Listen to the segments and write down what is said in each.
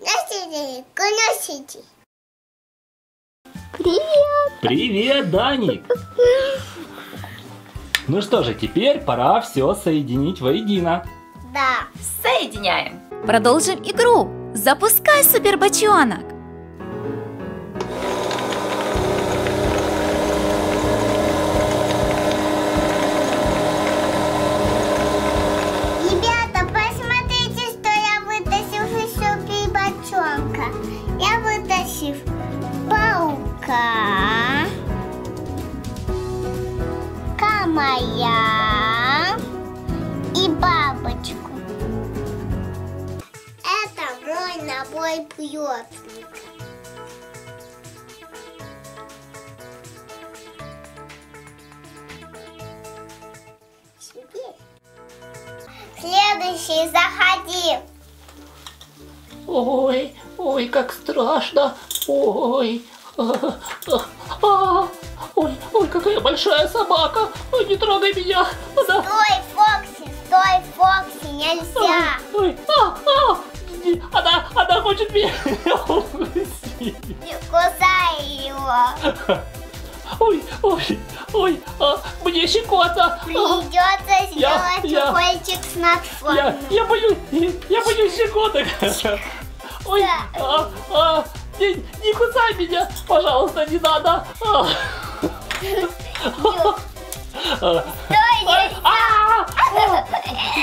Носите, носите. Привет! Привет, Даник! Ну что же, теперь пора все соединить воедино. Да. Соединяем. Продолжим игру. Запускай супербочонок. Камая и бабочку. Это мой набой плетник. Следующий, заходи. Ой, ой, как страшно. Ой. А, а, а. Ой, ой, какая большая собака. Ой, не трогай меня. Она... Стой, Фокси, стой, Фокси, нельзя. Ой, а, а. Иди, Она, она хочет меня укусить. Не кусай его. Ой, ой, ой, а, мне щекотно. А, Придется Я- сделать я- укольчик с Я, надфорным. я боюсь, я боюсь щекоток. Ой, а, а, не, не кусай меня, пожалуйста, не надо. А. А. Стой, нельзя. А!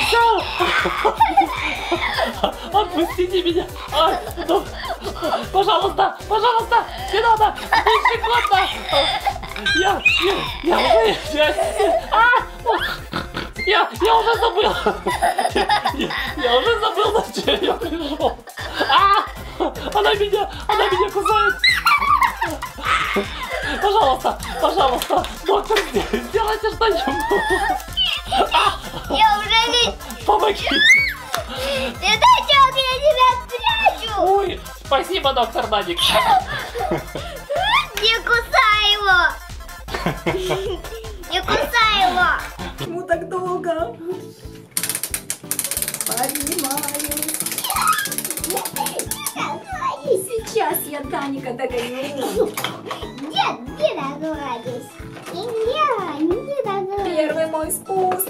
Всё! Отпустите меня! А, ну, пожалуйста, пожалуйста, не надо! Мне щекотно! Я, я, я уже, я, а! я, я уже забыл! Я, я уже забыл, зачем я пришел! А! Она меня, она меня кусает! Пожалуйста, пожалуйста, доктор, сделайте что-нибудь! Я уже не... Помогите! Пятачок, я тебя спрячу. Ой, спасибо, доктор Надик. Не кусай его. Не кусай его. Почему так долго? Поднимаю. Сейчас я Даника догоню. Нет, не догадись. Не, не догадись. Первый мой спуск.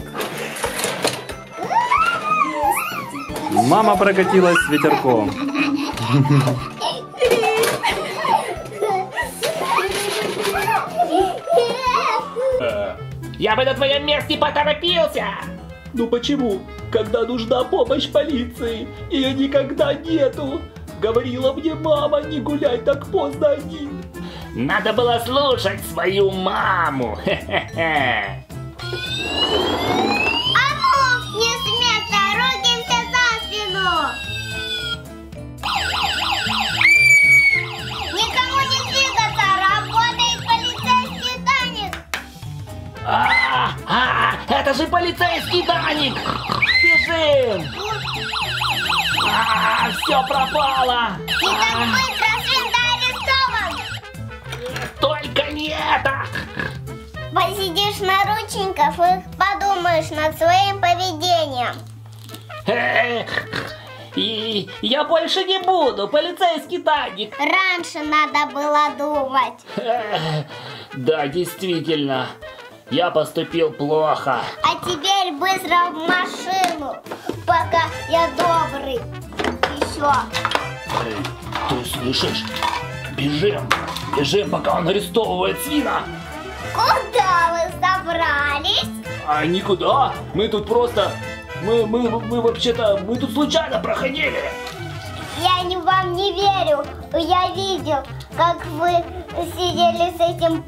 Мама прокатилась с ветерком. Я бы на твоем месте поторопился. Ну почему? Когда нужна помощь полиции, ее никогда нету. Говорила мне мама, не гуляй так поздно один. Надо было слушать свою маму. Хе-хе-хе. А ну, не с места, руки все за спину. Никому не двигаться, работает полицейский Даник. А, а, это же полицейский Даник! Бежим! А, все пропало! Не так быстро Посидишь на рученьках и подумаешь над своим поведением. И я больше не буду, полицейский Даник! Раньше надо было думать. Да, действительно, я поступил плохо. А теперь быстро в машину, пока я добрый. Еще. Эй, ты слышишь? Бежим! Бежим, пока он арестовывает свина! Куда вы собрались? А никуда. Мы тут просто... Мы, мы, мы вообще-то... Мы тут случайно проходили. Я не вам не верю. Я видел, как вы сидели с этим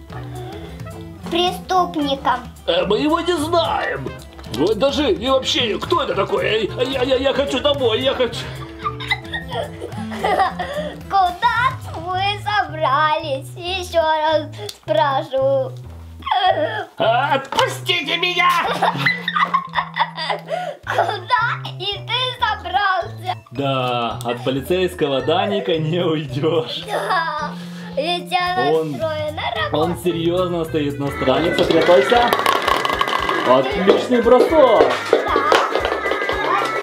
преступником. Э, мы его не знаем. Вот даже и вообще, кто это такой? Э, Я, я, я хочу домой, я хочу... Куда вы собрались? Еще раз спрашиваю. А, Отпустите меня! Куда и ты собрался? Да, от полицейского Даника не уйдешь. Да, ведь я Он-. Он серьезно стоит на стране. Сосредоточься. Отличный бросок.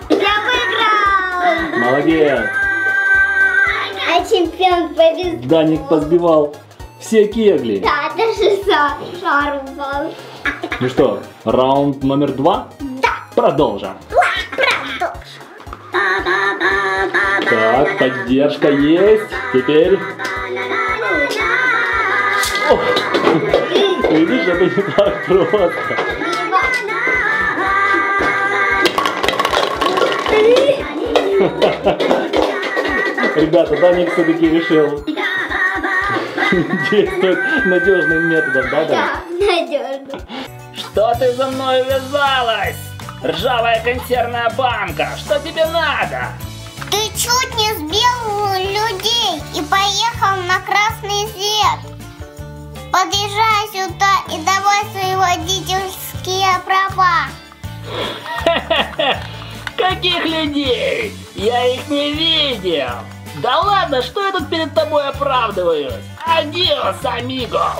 Я выиграл! Молодец. Я чемпион по без... Даник позбивал все кегли. Да, даже за шар упал. Ну что, раунд номер два? Да, Продолжим. правда. Так, поддержка есть. Теперь... О, Видишь, это не так просто. Ребята, Даник все-таки решил действовать надежным методом, да? Да, надежно. Что ты за мной вязалась? Ржавая консервная банка, что тебе надо? Ты чуть не сбил людей и поехал на красный свет. Подъезжай сюда и давай свои водительские права. Каких людей? Я их не видел. Да ладно, что я тут перед тобой оправдываюсь? Адиос, амиго.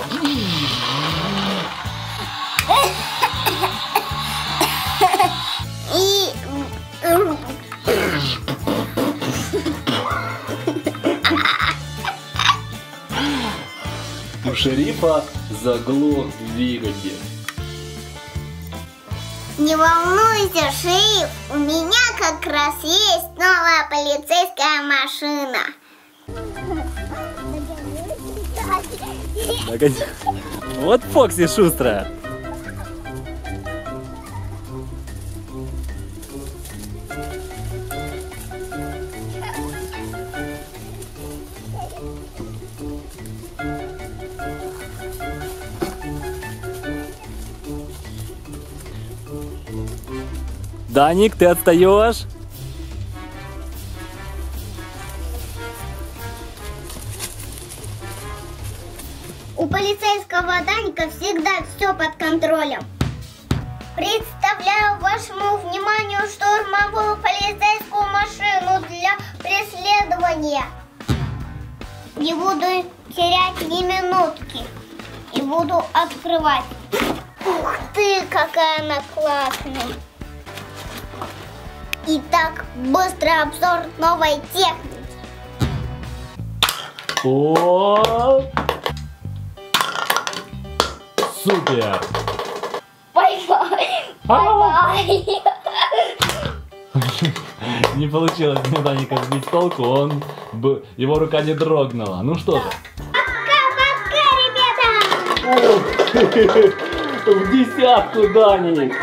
И... У шерифа заглох двигатель. Не волнуйся, шериф, у меня как раз есть новая полицейская машина. Вот Фокси шустрая. Даник, ты отстаешь? У полицейского Даника всегда все под контролем. Представляю вашему вниманию штурмовую полицейскую машину для преследования. Не буду терять ни минутки и буду открывать. Ух ты, какая она классная! Итак, быстрый обзор новой техники. О! Супер! Bye-bye! Bye-bye! Не получилось мне Даника сбить с толку, он бы, его рука не дрогнула. Ну что же, Пока-пока, ребята! в десятку, Даник!